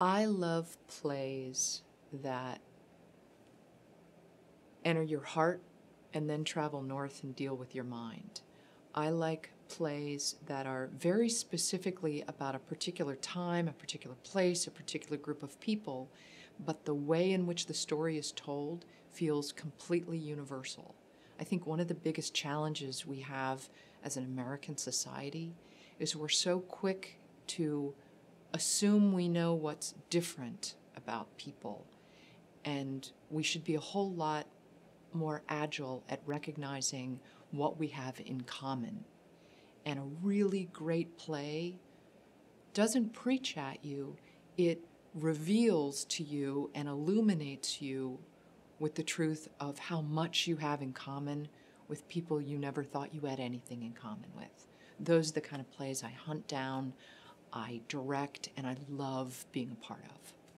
I love plays that enter your heart and then travel north and deal with your mind. I like plays that are very specifically about a particular time, a particular place, a particular group of people, but the way in which the story is told feels completely universal. I think one of the biggest challenges we have as an American society is we're so quick to assume we know what's different about people, and we should be a whole lot more agile at recognizing what we have in common. And a really great play doesn't preach at you, it reveals to you and illuminates you with the truth of how much you have in common with people you never thought you had anything in common with. Those are the kind of plays I hunt down, I direct, and I love being a part of.